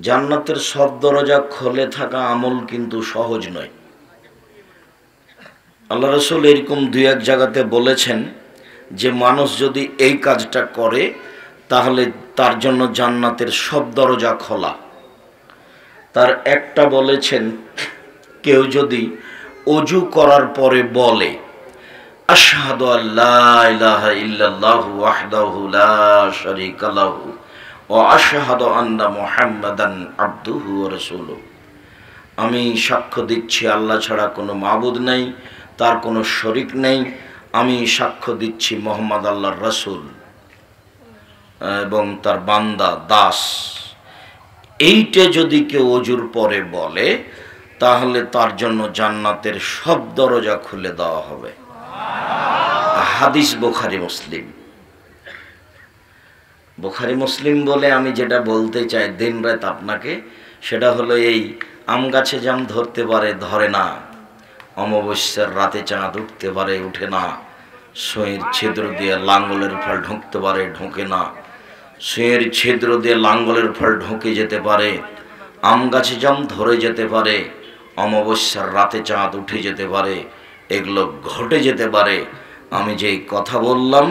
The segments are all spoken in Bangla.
জান্নাতের সব দরজা খোলে থাকা আমল কিন্তু সহজ নয়। আল্লাহ রসুল এরকম দুই এক জায়গাতে বলেছেন যে, মানুষ যদি এই কাজটা করে, তাহলে তার জন্য জান্নাতের সব দরজা খোলা। তার একটা বলেছেন, কেউ যদি অজু করার পরে বলে, আশহাদু আল্লাহ আমি সাক্ষ্য দিচ্ছি, আল্লাহ ছাড়া কোনো মাবুদ নেই, তার কোনো শরিক নেই। আমি সাক্ষ্য দিচ্ছি মোহাম্মদ আল্লাহর রসুল এবং তার বান্দা, দাস। এইটা যদি কেউ অজুর পরে বলে, তাহলে তার জন্য জান্নাতের সব দরজা খুলে দেওয়া হবে। হাদিস বোখারি মুসলিম। বোখারি মুসলিম বলে আমি যেটা বলতে চাই দিন রাত আপনাকে, সেটা হলো এই, আম গাছে জাম ধরতে পারে, ধরে না। অমাবস্যার রাতে চাঁদ উঠতে পারে, উঠে না। সুঁয়ের ছিদ্র দিয়ে লাঙ্গলের ফল ঢুকতে পারে, ঢোকে না। সুঁয়ের ছিদ্র দিয়ে লাঙ্গলের ফল ঢুকে যেতে পারে, আম গাছে জাম ধরে যেতে পারে, অমাবস্যার রাতে চাঁদ উঠে যেতে পারে, এগুলো ঘটে যেতে পারে। আমি যেই কথা বললাম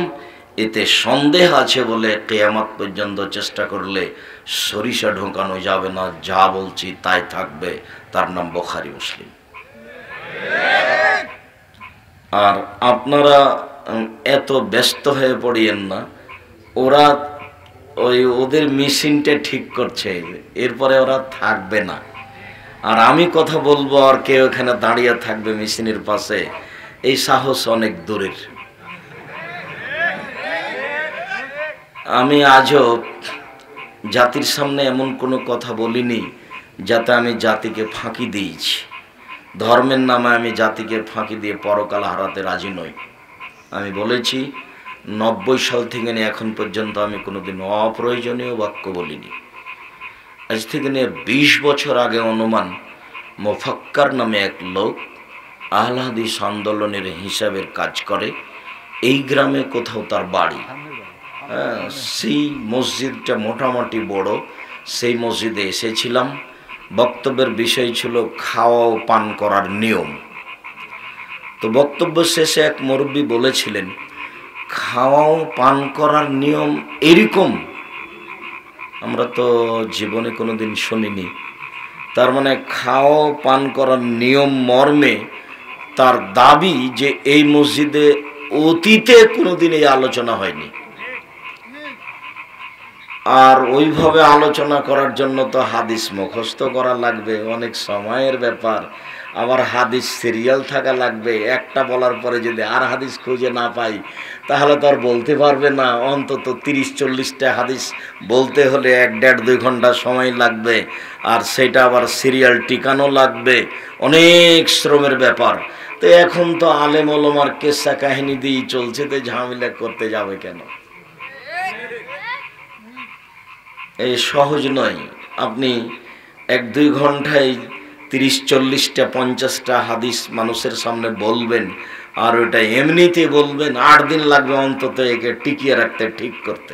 এতে সন্দেহ আছে বলে কেয়ামত পর্যন্ত চেষ্টা করলে সরিষা ঢোকানো যাবে না, যা বলছি তাই থাকবে। তার নাম বখারি মুসলিম। আর আপনারা এত ব্যস্ত হয়ে পড়িয়েন না। ওরা ওই ওদের মেশিনটা ঠিক করছে, এরপরে ওরা থাকবে না। আর আমি কথা বলব, আর কেউ এখানে দাঁড়িয়ে থাকবে মেশিনের পাশে। এই সাহস অনেক দূরের। আমি আজও জাতির সামনে এমন কোনো কথা বলিনি যাতে আমি জাতিকে ফাঁকি দিয়েছি। ধর্মের নামে আমি জাতিকে ফাঁকি দিয়ে পরকাল হারাতে রাজি নই। আমি বলেছি, নব্বই সাল থেকে নিয়ে এখন পর্যন্ত আমি কোনোদিন অপ্রয়োজনীয় বাক্য বলিনি। আজ থেকে নিয়ে বিশ বছর আগে অনুমান, মোফাক্কার নামে এক লোক আহ্লাদিস আন্দোলনের হিসাবের কাজ করে, এই গ্রামে কোথাও তার বাড়ি। সেই মসজিদটা মোটামুটি বড়। সেই মসজিদে এসেছিলাম। বক্তব্যের বিষয় ছিল খাওয়া ও পান করার নিয়ম। তো বক্তব্য শেষে এক মুরব্বী বলেছিলেন খাওয়াও পান করার নিয়ম এরকম। আমরা তো জীবনে কোনো দিন শুনিনি। তার মানে খাওয়া পান করার নিয়ম মর্মে তার দাবি যে এই মসজিদে অতীতে কোনোদিন এই আলোচনা হয়নি। আর ওইভাবে আলোচনা করার জন্য তো হাদিস মুখস্থ করা লাগবে, অনেক সময়ের ব্যাপার। আবার হাদিস সিরিয়াল থাকা লাগবে, একটা বলার পরে যদি আর হাদিস খুঁজে না পাই, তাহলে তো আর বলতে পারবে না। অন্তত তিরিশ চল্লিশটা হাদিস বলতে হলে এক দেড় দুই ঘণ্টা সময় লাগবে, আর সেটা আবার সিরিয়াল টিকানো লাগবে। অনেক শ্রমের ব্যাপার। তো এখন তো আলেম ওলমার কেসা কাহিনী দিয়েই চলছে, তো ঝামেলা করতে যাবে কেন? এই সহজ নয়। আপনি এক দুই ঘন্টায় তিরিশ, চল্লিশটা, পঞ্চাশটা হাদিস মানুষের সামনে বলবেন, আর ওটা এমনিতে বলবেন, আট দিন লাগবে অন্তত একে টিকিয়ে রাখতে, ঠিক করতে।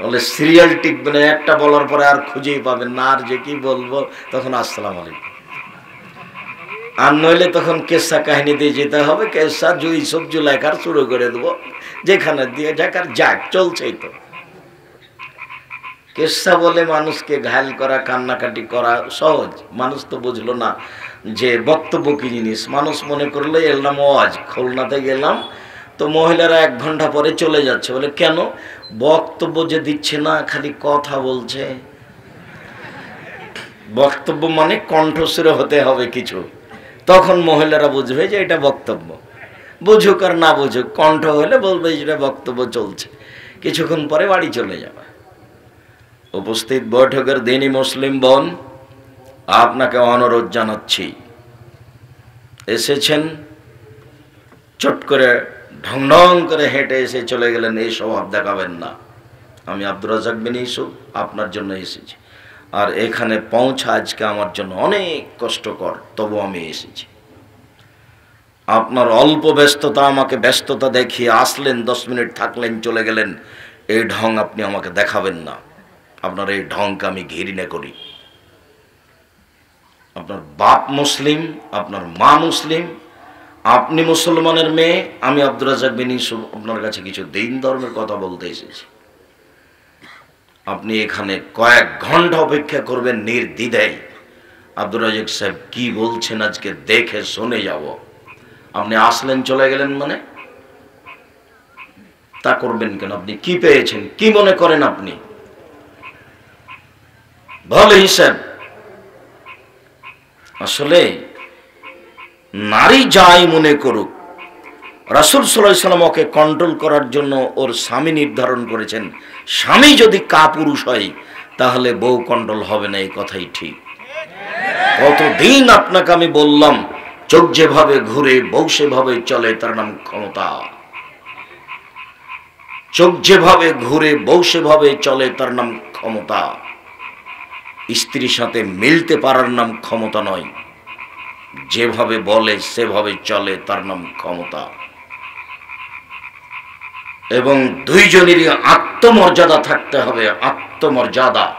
বলে সিরিয়াল টিকবে না, একটা বলার পরে আর খুঁজেই পাবেন না, আর যে কি বলব, তখন আসসালাম আলাইকুম। আর নইলে তখন কেসা কাহিনী দিয়ে যেতে হবে, কেসা জুই সবজি লেখার শুরু করে দেবো, যেখানে দিয়ে যাক আর যাক, চলছেই তো। কেসা বলে মানুষকে ঘায়ল করা, কান্নাকাটি করা সহজ। মানুষ তো বুঝলো না যে বক্তব্য কি জিনিস। মানুষ মনে করলে, এলাম ওয়াজ, খুলনাতে গেলাম, তো মহিলারা এক ঘণ্টা পরে চলে যাচ্ছে। বলে, কেন? বক্তব্য যে দিচ্ছে না, খালি কথা বলছে। বক্তব্য মানে কণ্ঠস্বরে হতে হবে কিছু। তখন মহিলারা বুঝবে যে এটা বক্তব্য। বুঝুক আর না বুঝুক, কণ্ঠ হলে বলবে যেটা বক্তব্য চলছে। কিছুক্ষণ পরে বাড়ি চলে যাবে। উপস্থিত বৈঠকের দিনই মুসলিম বোন, আপনাকে অনুরোধ জানাচ্ছি। এসেছেন, চট করে ঢং ঢং করে হেঁটে এসে চলে গেলেন, এই স্বভাব দেখাবেন না। আমি আব্দুর রাজাক বিন ইসুফ আপনার জন্য এসেছি। আর এখানে পৌঁছা আজকে আমার জন্য অনেক কষ্টকর, তবু আমি এসেছি। আপনার অল্প ব্যস্ততা আমাকে ব্যস্ততা দেখিয়ে আসলেন, দশ মিনিট থাকলেন, চলে গেলেন, এই ঢং আপনি আমাকে দেখাবেন না। আপনার এই ঢংকে আমি ঘৃণা করি। আপনার বাপ মুসলিম, আপনার মা মুসলিম, আপনি মুসলমানের মেয়ে, আমি আব্দুর রাজাক বিন ইউসুফ আপনার কাছে কিছু দিন ধর্মের কথা বলতে এসেছি। আপনি এখানে কয়েক ঘণ্টা অপেক্ষা করবেন নির্দ্বিধায়। আব্দুর রাজাক সাহেব কি বলছেন আজকে দেখে শুনে যাব। আপনি আসলেন, চলে গেলেন মানে? তা করবেন কেন? আপনি কি পেয়েছেন? কি মনে করেন আপনি? ভালো হিসাব। আসলে নারী যাই মনে করুক, রাসুল সাল্লাম ওকে কন্ট্রোল করার জন্য ওর স্বামী নির্ধারণ করেছেন। স্বামী যদি কা পুরুষ হয়, তাহলে বউ কন্ট্রোল হবে না, এই কথাই ঠিক। কতদিন আপনাকে আমি বললাম, চোখ যেভাবে ঘুরে, বউ সেভাবে চলে, তার নাম ক্ষমতা। চোখ যেভাবে ঘুরে, বউ সেভাবে চলে, তার নাম ক্ষমতা। স্ত্রীর সাথে মিলতে পারার নাম ক্ষমতা নয়। যেভাবে বলে, সেভাবে চলে, তার নাম ক্ষমতা। এবং দুইজনেরই আত্মমর্যাদা থাকতে হবে, আত্মমর্যাদা।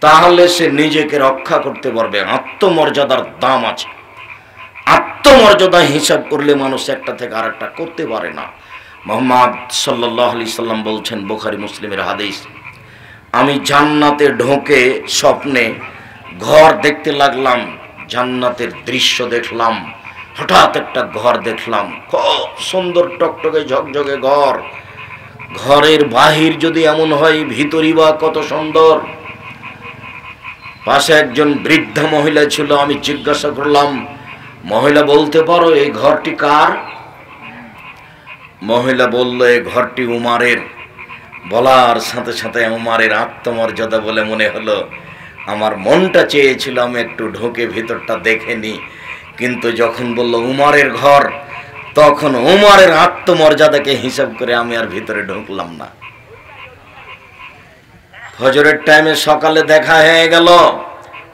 তাহলে সে নিজেকে রক্ষা করতে পারবে, আত্মমর্যাদার দাম আছে। আত্মমর্যাদা হিসাব করলে মানুষ একটা থেকে আর একটা করতে পারে না। মোহাম্মদ সাল্লাহ আলি সাল্লাম বলছেন, বোখারি, মুসলিমের হাদিস আমি জান্নাতে ঢোকে স্বপ্নে ঘর দেখতে লাগলাম, জান্নাতের দৃশ্য দেখলাম, হঠাৎ একটা ঘর দেখলাম, খুব সুন্দর টকটকে ঝকঝকে ঘর। ঘরের বাহির যদি এমন হয়, ভিতরই বা কত সুন্দর। পাশে একজন বৃদ্ধা মহিলা ছিল, আমি জিজ্ঞাসা করলাম, মহিলা বলতে পারো এই ঘরটি কার? মহিলা বলল, এই ঘরটি উমারের। বলার সাথে সাথে উমারের আত্মমর্যাদা বলে মনে হলো। আমার মনটা চেয়েছিল আমি একটু ঢোকে, ভিতরটা দেখে নি। কিন্তু যখন বলল উমারের ঘর, তখন উমারের আত্মমর্যাদাকে হিসাব করে আমি আর ভিতরে ঢুকলাম না। ফজরের টাইমে সকালে দেখা হয়ে গেল,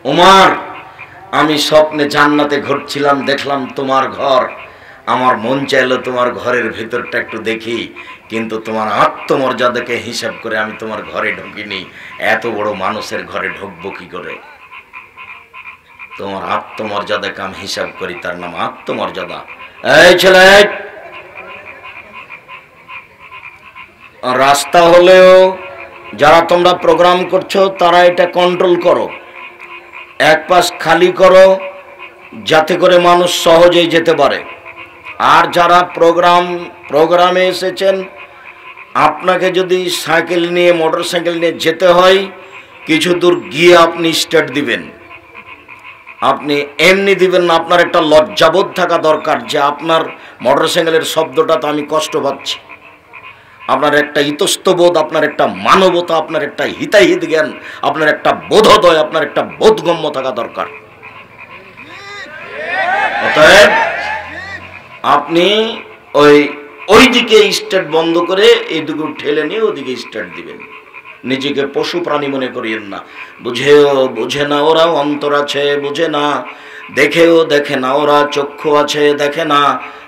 উমার, আমি স্বপ্নে জান্নাতে ঘুরছিলাম, দেখলাম তোমার ঘর। আমার মন চাইলো তোমার ঘরের ভেতরটা একটু দেখি, কিন্তু তোমার আত্মমর্যাদাকে হিসাব করে আমি তোমার ঘরে ঢুকিনি। এত বড় মানুষের ঘরে ঢুকবো কি করে? তোমার আত্মমর্যাদাকে আমি হিসাব করি, তার নাম আত্মমর্যাদা। এই ছেলে! রাস্তা হলেও যারা তোমরা প্রোগ্রাম করছ, তারা এটা কন্ট্রোল করো। এক পাশ খালি করো, যাতে করে মানুষ সহজেই যেতে পারে। আর যারা প্রোগ্রাম প্রোগ্রামে এসেছেন, আপনাকে যদি সাইকেল নিয়ে মোটর সাইকেল নিয়ে যেতে হয়, কিছু দূর গিয়ে আপনি স্টার্ট দিবেন। আপনি এমনি দিবেন না, আপনার একটা লজ্জাবোধ থাকা দরকার যে আপনার মোটর সাইকেলের শব্দটা তো আমি কষ্ট পাচ্ছি। আপনার একটা ইতস্তবোধ, আপনার একটা মানবতা, আপনার একটা হিতাহিত জ্ঞান, আপনার একটা বোধোদয়, আপনার একটা বোধগম্য থাকা দরকার। অতএব আপনি ওই ওই দিকে বন্ধ করে এই এইদিকে ঠেলে নিয়ে ওদিকে স্টার্ট দিবেন। নিজেকে পশু প্রাণী মনে করিয়েন না। বুঝেও বুঝে না ওরা অন্তর আছে, বুঝে না। দেখেও দেখে না ওরা চক্ষু আছে, দেখে না।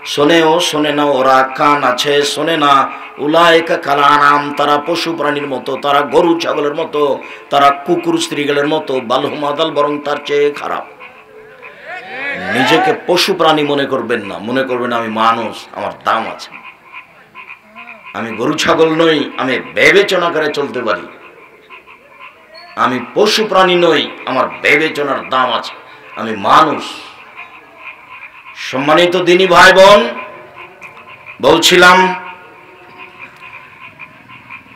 শোনেও শোনে না ওরা কান আছে, শোনে না। উলায়কা কালানাম, তারা পশু প্রাণীর মতো, তারা গরু, ছাগলের মতো, তারা কুকুর, স্ত্রীগুলোর মতো বালহুমাদাল বরং তার চেয়ে খারাপ। নিজেকে পশু প্রাণী মনে করবেন না। মনে করবেন আমি মানুষ, আমার দাম আছে। আমি গরু, ছাগল নই, আমি বিবেচনা করে চলতে পারি। আমি পশু প্রাণী নই, আমার বিবেচনার দাম আছে। আমি মানুষ। সম্মানিত দিনী ভাই বোন বলছিলাম,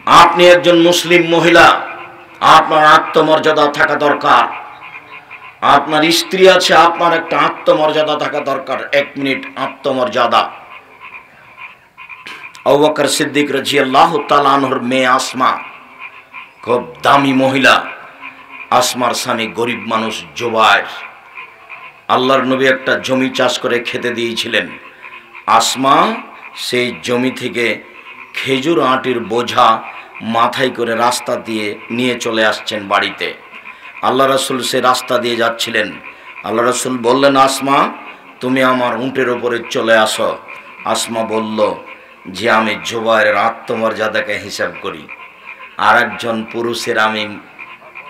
আপনি একজন মুসলিম মহিলা, আপনার আত্মমর্যাদা থাকা দরকার। আপনার স্ত্রী আছে, আপনার একটা আত্মমর্যাদা থাকা দরকার। এক মিনিট, আত্মমর্যাদা। অবকর সিদ্দিক রাজি আল্লাহ তালানহর মেয়ে আসমা, খুব দামি মহিলা। আসমার স্বামী গরিব মানুষ, জোবায়ের। আল্লাহর নবী একটা জমি চাষ করে খেতে দিয়েছিলেন। আসমা সেই জমি থেকে খেজুর আটির বোঝা মাথায় করে রাস্তা দিয়ে নিয়ে চলে আসছেন বাড়িতে। আল্লাহ রসুল সে রাস্তা দিয়ে যাচ্ছিলেন। আল্লাহ রসুল বললেন, আসমা, তুমি আমার উঁটের ওপরে চলে আসো। আসমা বলল, যে আমি জোবাইয়ের আত্মমর্যাদাকে হিসাব করি আর একজন পুরুষের আমি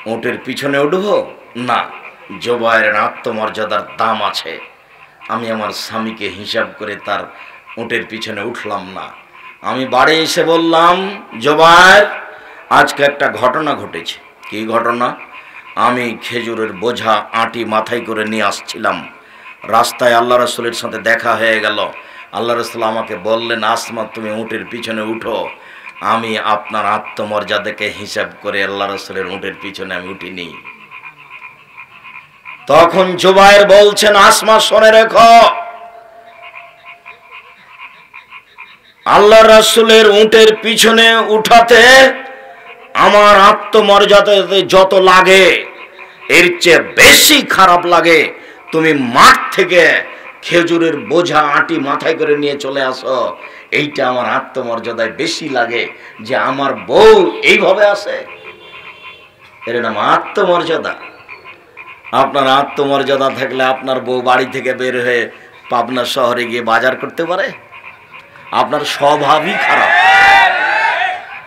উটের পিছনে উঠব? না জবাইয়ের আত্মমর্যাদার দাম আছে। আমি আমার স্বামীকে হিসাব করে তার উটের পিছনে উঠলাম না। আমি বাড়ি এসে বললাম জবায়ের আজকে একটা ঘটনা ঘটেছে। কি ঘটনা? আমি খেজুরের বোঝা আটি মাথায় করে নিয়ে আসছিলাম। রাস্তায় আল্লাহ রসুলের সাথে দেখা হয়ে গেল। আল্লাহ রসুল আমাকে বললেন, আসমা, তুমি উটের পিছনে উঠো। আমি আপনার আত্মমর্যাদাকে হিসাব করে আল্লাহ রসুলের উটের পিছনে আমি উঠিনি। তখন জুবাইর বলছেন, আসমা, শোনে রেখো। আল্লাহ রাসুলের উটের পিছনে উঠাতে আমার আত্মমর্যাদাতে যত লাগে, এর চেয়ে বেশি খারাপ লাগে, তুমি মাঠ থেকে খেজুরের বোঝা আটি মাথায় করে নিয়ে চলে আসো। এইটা আমার আত্মমর্যাদায় বেশি লাগে যে আমার বউ এইভাবে আসে। এর নাম আত্মমর্যাদা। আপনার আত্মমর্যাদা থাকলে আপনার বউ বাড়ি থেকে বের হয়ে পাবনা শহরে গিয়ে বাজার করতে পারে? আপনার স্বভাবই খারাপ।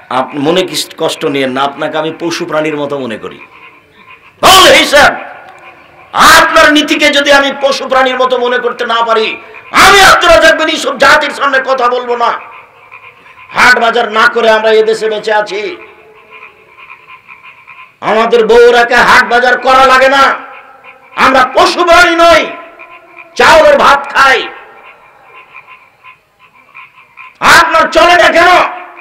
আপনি মনে কষ্ট নিয়ে না? আপনাকে আমি পশু প্রাণীর মতো মনে করি। আপনার নীতিকে যদি আমি পশু প্রাণীর মতো মনে করতে না পারি, আমি জাতির সামনে কথা বলব না। হাট বাজার না করে আমরা এদেশে বেঁচে আছি। আমাদের বউরাকে হাট বাজার করা লাগে না। আমরা পশু প্রাণী নই, চাউলের ভাত খাই। আপনার চলে না কেন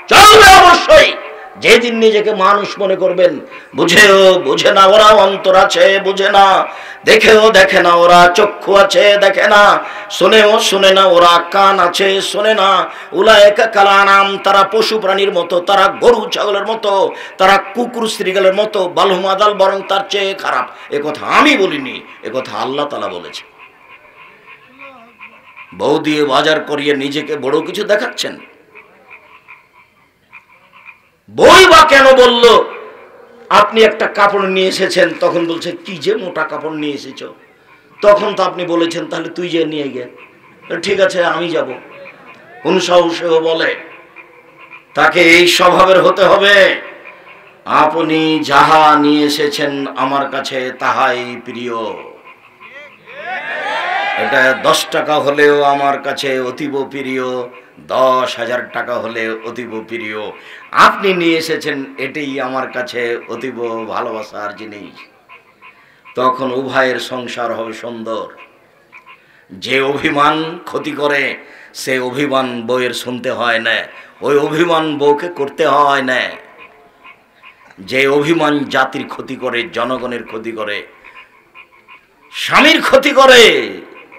চলবে অবশ্যই। যেদিন নিজেকে মানুষ মনে করবেন, বুঝেও বুঝে না ওরা অন্তর আছে, বুঝে না। দেখেও দেখে না, ওরা চক্ষু আছে, দেখে না। শুনেও শুনে না, ওরা কান আছে, শুনে না। উলা উলায়কা কালানাম, তারা পশু প্রাণীর মতো, তারা গরু ছাগলের মতো, তারা কুকুর শ্রীগালের মতো বালহুমাদাল বরং তার চেয়ে খারাপ। কথা আমি বলিনি কথা আল্লাহ তালা বলেছে। বউ দিয়ে বাজার করিয়ে নিজেকে বড় কিছু দেখাচ্ছেন? বই বা কেন বলল? আপনি একটা কাপড় নিয়ে এসেছেন, তখন বলছে, কি যে মোটা কাপড় নিয়ে এসেছ? তখন তো আপনি বলেছেন, তাহলে তুই যে নিয়ে গে। ঠিক আছে, আমি যাব। কোন সাহসেও বলে, তাকে এই স্বভাবের হতে হবে। আপনি যাহা নিয়ে এসেছেন আমার কাছে তাহাই প্রিয়। এটা দশ টাকা হলেও আমার কাছে অতীব প্রিয়, দশ হাজার টাকা হলে অতীব প্রিয়। আপনি নিয়ে এসেছেন, এটাই আমার কাছে অতীব ভালোবাসার জিনিস। তখন উভয়ের সংসার হবে সুন্দর। যে অভিমান ক্ষতি করে, সে অভিমান বউয়ের শুনতে হয় না। ওই অভিমান বউকে করতে হয় না। যে অভিমান জাতির ক্ষতি করে, জনগণের ক্ষতি করে, স্বামীর ক্ষতি করে,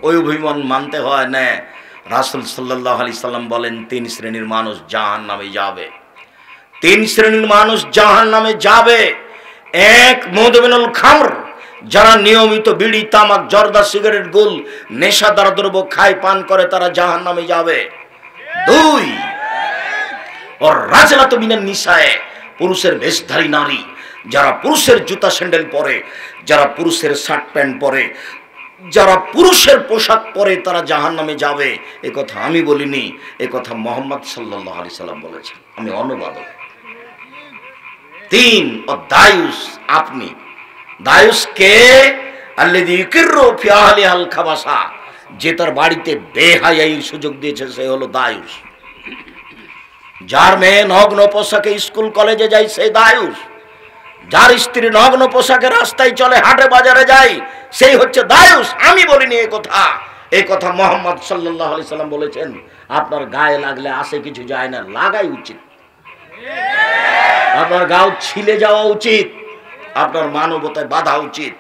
ওই অভিমান মানতে হয় না। রাসুল সাল্লাহ আলি সাল্লাম বলেন, তিন শ্রেণির মানুষ জাহান নামে যাবে। তিন শ্রেণির মানুষ জাহান নামে যাবে। এক মধুবিনুল খামর, যারা নিয়মিত বিড়ি, তামাক, জর্দা, সিগারেট, গুল, নেশাদার দ্রব্য খায়, পান করে, তারা জাহান নামে যাবে। দুই, ওর রাজলাত মিনের নিশায় পুরুষের বেশধারী নারী, যারা পুরুষের জুতা স্যান্ডেল পরে, যারা পুরুষের শার্ট প্যান্ট পরে, যারা পুরুষের পোশাক পরে, তারা জাহান নামে যাবে। এ কথা আমি বলিনি, এ কথা মোহাম্মদ সাল্লাহ আলি সাল্লাম বলেছেন। আমি অনুবাদক। তিন ও দায়ুস আপনি। দায়ুস কে? আল খাবাসা। যে তার বাড়িতে বেহাইয়ের সুযোগ দিয়েছে, সে হলো দায়ুস। যার মেয়ে নগ্ন পোশাকে স্কুল, কলেজে যায়, সে দায়ুস। যার স্ত্রী নগ্ন পোশাকে রাস্তায় চলে, হাটে, বাজারে যায়, সেই হচ্ছে দায়ুস। আমি বলিনি এই কথা। এই কথা মোহাম্মদ সাল্লাহ সাল্লাম বলেছেন, আপনার গায়ে লাগলে আসে কিছু যায় না, লাগাই উচিত। আপনার গাও ছিলে যাওয়া উচিত। আপনার মানবতায় বাধা উচিত।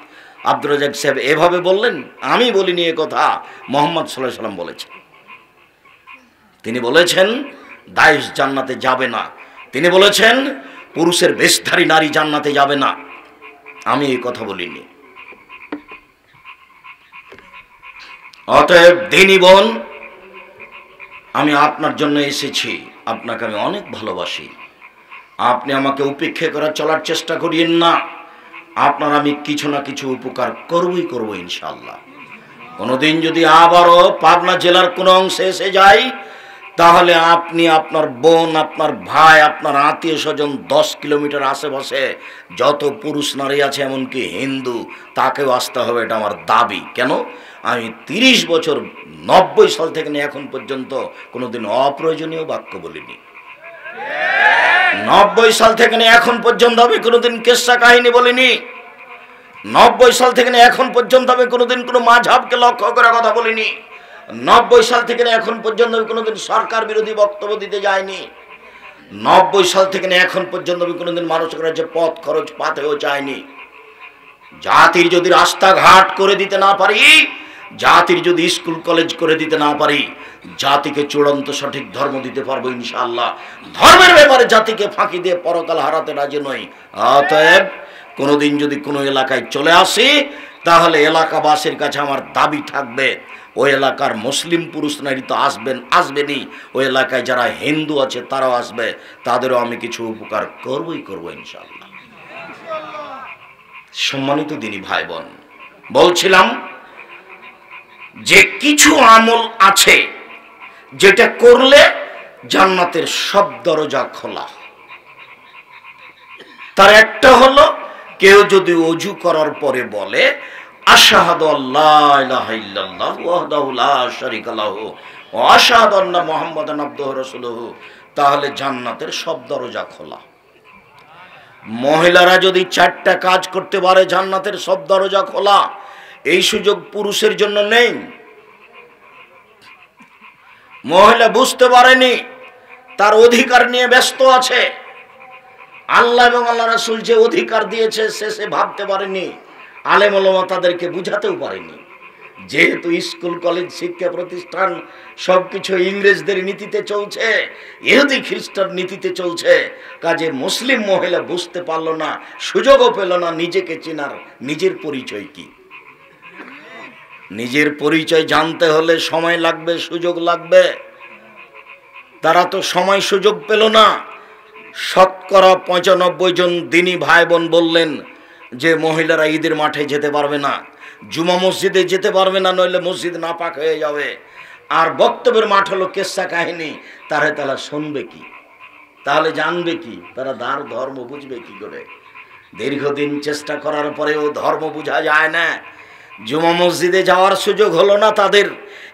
আব্দুর রাজাক সাহেব এভাবে বললেন, আমি বলিনি এ কথা, মোহাম্মদ সাল্লাহ সাল্লাম বলেছেন। তিনি বলেছেন, দায়ুস জান্নাতে যাবে না। তিনি বলেছেন, পুরুষের বেশধারী নারী জান্নাতে যাবে না। আমি এই কথা বলিনি। অতএব দিনী বোন, আমি আপনার জন্য এসেছি। আপনাকে আমি অনেক ভালোবাসি। আপনি আমাকে উপেক্ষা করার চলার চেষ্টা করিয়েন না। আপনার আমি কিছু না কিছু উপকার করবই করব ইনশাল্লাহ কোনোদিন যদি আবারও পাবনা জেলার কোনো অংশে এসে যাই, তাহলে আপনি আপনার বোন, আপনার ভাই, আপনার আত্মীয় স্বজন দশ কিলোমিটার আশেপাশে যত পুরুষ নারী আছে, এমনকি হিন্দু, তাকেও আসতে হবে, এটা আমার দাবি। কেন? আমি তিরিশ বছর নব্বই সাল থেকে নিয়ে এখন পর্যন্ত কোনোদিন অপ্রয়োজনীয় বাক্য বলিনি। নব্বই সাল থেকে এখন পর্যন্ত আমি কোনোদিন কেসা কাহিনী বলিনি। নব্বই সাল থেকে এখন পর্যন্ত আমি কোনোদিন কোনো মাঝাবকে লক্ষ্য করে কথা বলিনি। নব্বই সাল থেকে এখন পর্যন্ত আমি কোনোদিন সরকার বিরোধী বক্তব্য দিতে যাইনি। নব্বই সাল থেকে এখন পর্যন্ত আমি কোনোদিন মানুষের কাছে পথ খরচ পাতেও চাইনি জাতির যদি রাস্তাঘাট করে দিতে না পারি জাতির যদি স্কুল, কলেজ করে দিতে না পারি, জাতিকে চূড়ান্ত সঠিক ধর্ম দিতে পারব ইনশাআল্লাহ। ধর্মের ব্যাপারে জাতিকে ফাঁকি দিয়ে পরকাল হারাতে রাজি নই। অতএব, কোনোদিন যদি কোনো এলাকায় চলে আসি, তাহলে এলাকাবাসীর কাছে আমার দাবি থাকবে ওই এলাকার মুসলিম পুরুষ নারী তো আসবেন, আসবেনই। ওই এলাকায় যারা হিন্দু আছে, তারাও আসবে। তাদেরও আমি কিছু উপকার করবই করব ইনশাল্লাহ সম্মানিত দিনী ভাই বোন, বলছিলাম যে কিছু আমল আছে, যেটা করলে জান্নাতের সব দরজা খোলা। তার একটা হলো, কেউ যদি অজু করার পরে বলে, আশাহাদু রাসূলুহু, তাহলে জান্নাতের সব দরজা খোলা। মহিলারা যদি চারটা কাজ করতে পারে, জান্নাতের সব দরজা খোলা। এই সুযোগ পুরুষের জন্য নেই। মহিলা বুঝতে পারেনি, তার অধিকার নিয়ে ব্যস্ত আছে। আল্লাহ এবং আল্লাহ রাসুল যে অধিকার দিয়েছে, সে সে ভাবতে পারেনি, আলেম আলমা তাদেরকে বুঝাতেও পারেনি। যেহেতু স্কুল, কলেজ, শিক্ষা প্রতিষ্ঠান সবকিছু ইংরেজদের নীতিতে চলছে, ইহুদি, খ্রিস্টান নীতিতে চলছে, কাজে মুসলিম মহিলা বুঝতে পারল না, সুযোগও পেল না নিজেকে চেনার, নিজের পরিচয় কি। নিজের পরিচয় জানতে হলে সময় লাগবে, সুযোগ লাগবে। তারা তো সময় সুযোগ পেল না। শতকরা পঁচানব্বই জন দিনী ভাই বোন বললেন যে, মহিলারা ঈদের মাঠে যেতে পারবে না, জুমা মসজিদে যেতে পারবে না, নইলে মসজিদ নাপাক হয়ে যাবে। আর বক্তব্যের মাঠ হলো কেসা কাহিনী তাহলে তারা শুনবে কি? তাহলে জানবে কি? তারা দার ধর্ম বুঝবে কি করে? দীর্ঘদিন চেষ্টা করার পরেও ধর্ম বোঝা যায় না। জুমা মসজিদে যাওয়ার সুযোগ হলো না তাদের,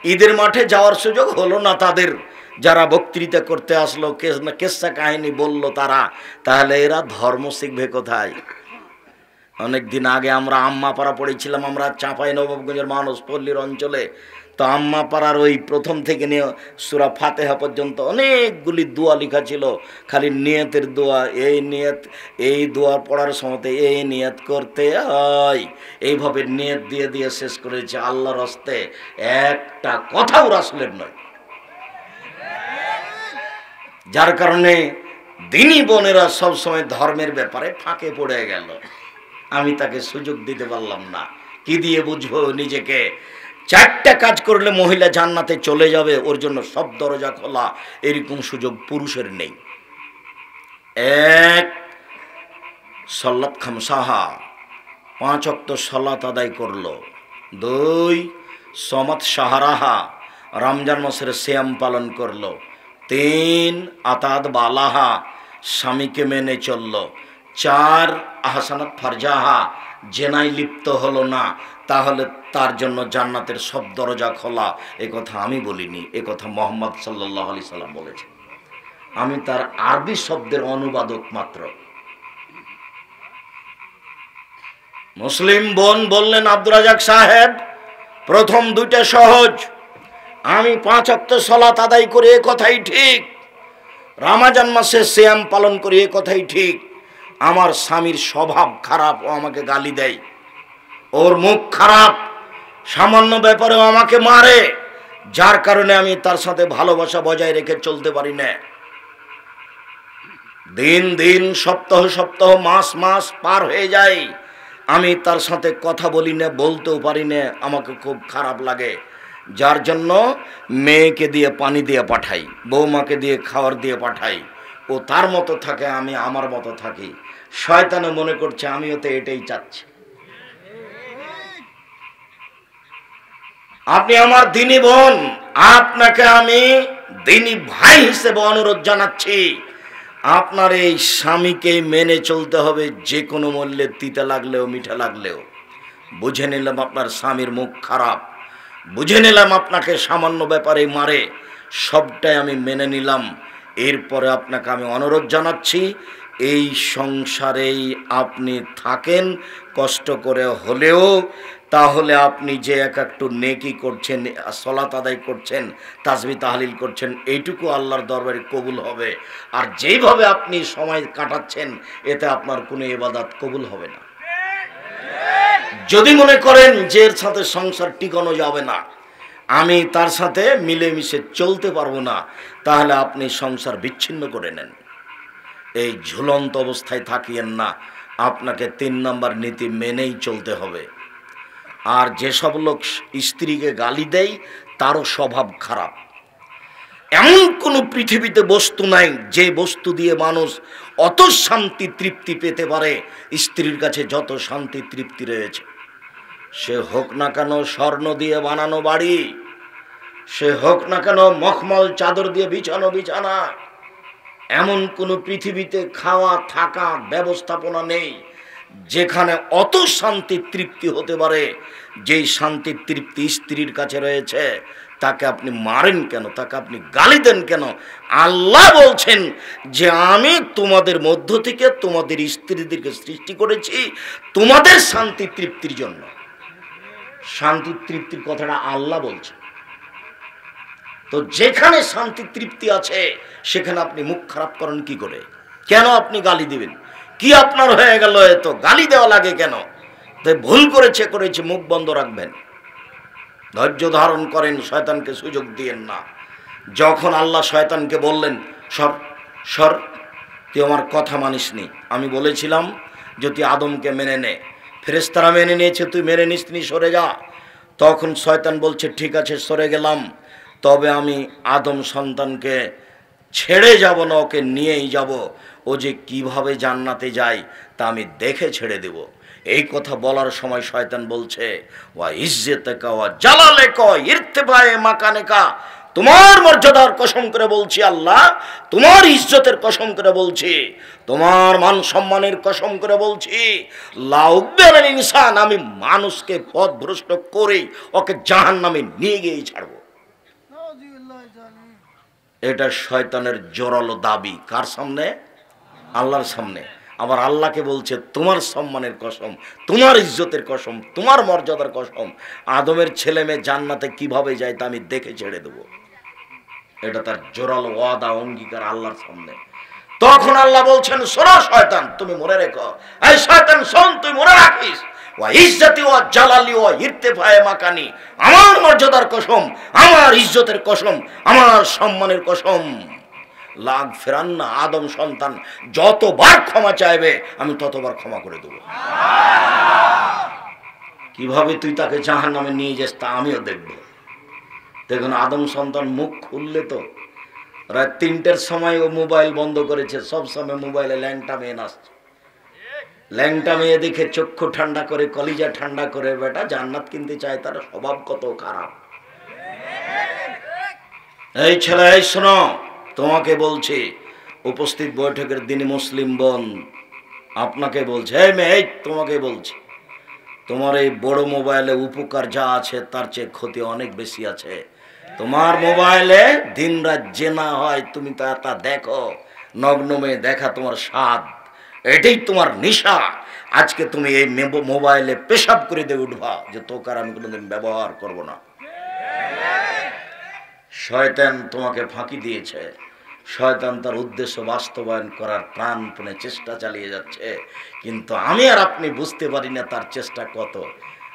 ঈদের মাঠে যাওয়ার সুযোগ হলো না তাদের। যারা বক্তৃতা করতে আসলো, কেসা কাহিনী বলল তারা, তাহলে এরা ধর্ম শিখবে কোথায়? অনেক দিন আগে আমরা আম্মাপাড়া পড়েছিলাম, আমরা চাঁপাই নবাবগঞ্জের মানুষ পল্লীর অঞ্চলে। তো আম্মা পাড়ার ওই প্রথম থেকে নিয়ে সুরা ফাতেহা পর্যন্ত অনেকগুলি দোয়া লেখা ছিল। খালি নিয়তের দোয়া, এই নিয়ত, এই দোয়া পড়ার সময়তে এই নিয়ত করতে হয়। এইভাবে নিয়ত দিয়ে দিয়ে শেষ করেছে আল্লাহর হস্তে। একটা কথাও রাসুলের নয়। যার কারণে দিনী বোনেরা সবসময় ধর্মের ব্যাপারে ফাঁকে পড়ে গেল। আমি তাকে সুযোগ দিতে পারলাম না। কি দিয়ে বুঝব নিজেকে? চারটা কাজ করলে মহিলা জান্নাতে চলে যাবে, ওর জন্য সব দরজা খোলা। এরকম সুযোগ পুরুষের নেই। এক সল্লাত খামসাহা। পাঁচ অক্ত সলাত আদায় করল। দুই, সমত সাহারাহা রমজান মাসের শ্যাম পালন করল। তিন আতাদ বালাহা। স্বামীকে মেনে চলল। চার, আহসানাত ফারজাহা। জেনাই লিপ্ত হলো না। তাহলে তার জন্য জান্নাতের সব দরজা খোলা। এ কথা আমি বলিনি, এ কথা মোহাম্মদ সাল্লাহ আলি সাল্লাম বলেছেন। আমি তার আরবি শব্দের অনুবাদক মাত্র। মুসলিম বোন বললেন, আব্দুর রাজাক সাহেব, প্রথম দুইটা সহজ। আমি পাঁচ অক্ত সলাত আদায় করি, এ কথাই ঠিক। রামাজান মাসে শ্যাম পালন করি, এ কথাই ঠিক। আমার স্বামীর স্বভাব খারাপ, ও আমাকে গালি দেয়। ওর মুখ খারাপ সামান্য ব্যাপারেও আমাকে মারে, যার কারণে আমি তার সাথে ভালোবাসা বজায় রেখে চলতে পারি না। দিন দিন, সপ্তাহ সপ্তাহ, মাস মাস পার হয়ে যায়, আমি তার সাথে কথা বলি না, বলতেও পারি না, আমাকে খুব খারাপ লাগে। যার জন্য মেয়েকে দিয়ে পানি দিয়ে পাঠাই, বৌমাকে দিয়ে খাওয়ার দিয়ে পাঠাই। ও তার মতো থাকে, আমি আমার মতো থাকি। শয়তানে মনে করছে, আমিও তো এটাই চাচ্ছি। আপনি আমার দিনী বোন, আপনাকে আমি দিনী ভাই হিসেবে অনুরোধ জানাচ্ছি। আপনার এই স্বামীকে মেনে চলতে হবে, যে কোনো মূল্যে তিতে লাগলেও মিঠা লাগলেও। বুঝে নিলাম আপনার স্বামীর মুখ খারাপ। বুঝে নিলাম আপনাকে সামান্য ব্যাপারে মারে। সবটাই আমি মেনে নিলাম। এরপরে আপনাকে আমি অনুরোধ জানাচ্ছি, এই সংসারেই আপনি থাকেন, কষ্ট করে হলেও তাহলে আপনি যে এক একটু নেকি করছেন, সলাত আদায় করছেন, তাজবি তাহলিল করছেন, এইটুকু আল্লাহর দরবারে কবুল হবে। আর যেইভাবে আপনি সময় কাটাচ্ছেন, এতে আপনার কোনো এবাদাত কবুল হবে না। যদি মনে করেন যে এর সাথে সংসার টিকানো যাবে না, আমি তার সাথে মিলেমিশে চলতে পারব না, তাহলে আপনি সংসার বিচ্ছিন্ন করে নেন। এই ঝুলন্ত অবস্থায় থাকিয়েন না, আপনাকে তিন নম্বর নীতি মেনেই চলতে হবে। আর যেসব লোক স্ত্রীকে গালি দেয়, তারও স্বভাব খারাপ। এমন কোনো পৃথিবীতে বস্তু নাই, যে বস্তু দিয়ে মানুষ অত শান্তি তৃপ্তি পেতে পারে, স্ত্রীর কাছে যত শান্তি তৃপ্তি রয়েছে। সে হোক না কেন স্বর্ণ দিয়ে বানানো বাড়ি, সে হোক না কেন মখমল চাদর দিয়ে বিছানো বিছানা, এমন কোনো পৃথিবীতে খাওয়া, থাকা, ব্যবস্থাপনা নেই। যেখানে অত শান্তি তৃপ্তি হতে পারে, যেই শান্তি তৃপ্তি স্ত্রীর কাছে রয়েছে, তাকে আপনি মারেন কেন? তাকে আপনি গালি দেন কেন? আল্লাহ বলছেন যে আমি তোমাদের মধ্য থেকে তোমাদের স্ত্রীদেরকে সৃষ্টি করেছি তোমাদের শান্তি তৃপ্তির জন্য। শান্তি তৃপ্তির কথাটা আল্লাহ বলছে তো যেখানে শান্তি তৃপ্তি আছে, সেখানে আপনি মুখ খারাপ করেন কি করে? কেন আপনি গালি দিবেন? কি আপনার হয়ে গেল এত? গালি দেওয়া লাগে কেন? তাই ভুল করেছে করেছে, মুখ বন্ধ রাখবেন। ধৈর্য ধারণ করেন, শয়তানকে সুযোগ দিয়েন না। যখন আল্লাহ শয়তানকে বললেন, সর সর, তুই আমার কথা মানিসনি। আমি বলেছিলাম যদি আদমকে মেনে নে। ফেরেস্তারা মেনে নিয়েছে, তুই মেনে নিস নি সরে যা। তখন শয়তান বলছে, ঠিক আছে, সরে গেলাম। তবে আমি আদম সন্তানকে ছেড়ে যাব না, ওকে নিয়েই যাব। ও যে কীভাবে জান্নাতে যায় তা আমি দেখে ছেড়ে দেব। এই কথা বলার সময় শয়তান বলছে ওয়া ইজ্জতে ওয়া জালালে ক ইরতেফায়ে মাকানে কা তোমার মর্যাদার কসম করে বলছি আল্লাহ তোমার ইজ্জতের কসম করে বলছি তোমার মান সম্মানের কসম করে বলছি লাউবেন ইনসান আমি মানুষকে পথভ্রষ্ট করে ওকে জাহান নামে নিয়ে গিয়ে ছাড়বো। এটা শয়তানের জোরালো দাবি। কার সামনে? আল্লাহর সামনে। আবার আল্লাহকে বলছে, তোমার সম্মানের কসম, তোমার ইজ্জতের কসম, তোমার মর্যাদার কসম, আদমের ছেলে মেয়ে জান্নাতে কীভাবে যায় তা আমি দেখে ছেড়ে দেব। এটা তার জোরালো ওয়াদা, অঙ্গীকার আল্লাহর সামনে। তখন আল্লাহ বলছেন, শোনো শয়তান, তুমি মনে রেখো, এই শয়তান শোন, তুই মনে রাখিস মাকানি, আমার মর্যাদার কসম, আমার ইজ্জতের কসম, আমার সম্মানের কসম। লাগ ফেরান না, আদম সন্তান, যতবার ক্ষমা চাইবে, আমি ততবার ক্ষমা করে দেবো। কীভাবে তুই তাকে জাহান নামে নিয়ে যাস তা আমিও দেখব। দেখুন, আদম সন্তান মুখ খুললে তো রাত তিনটের সময় ও মোবাইল বন্ধ করেছে, সব সময় মোবাইলে ল্যাংটা মেয়ে আসছে ল্যাংটা মেয়ে দেখে চক্ষু ঠান্ডা করে, কলিজা ঠান্ডা করে, বেটা জান্নাত কিনতে চায়, তার স্বভাব কত খারাপ। এই ছেলে, এই শোনো তোমাকে বলছি, উপস্থিত বৈঠকের দিনে মুসলিম বন আপনাকে বলছে, এই মেয়ে তোমাকে বলছি, তোমার এই বড় মোবাইলে উপকার যা আছে তার চেয়ে ক্ষতি অনেক বেশি আছে। তোমার মোবাইলে দিন রাত যে না হয়, তুমি তা তা দেখো, নগ্ন মেয়ে দেখা তোমার স্বাদ, এটাই তোমার নিশা। আজকে তুমি এই মেব- মোবাইলে পেশাব করে দিয়ে উঠবা যে তোকার আমি কোনোদিন ব্যবহার করব না। শয়তান তোমাকে ফাঁকি দিয়েছে। শয়তান তার উদ্দেশ্য বাস্তবায়ন করার প্রাণপণে চেষ্টা চালিয়ে যাচ্ছে। কিন্তু আমি আর আপনি বুঝতে পারি না তার চেষ্টা কত।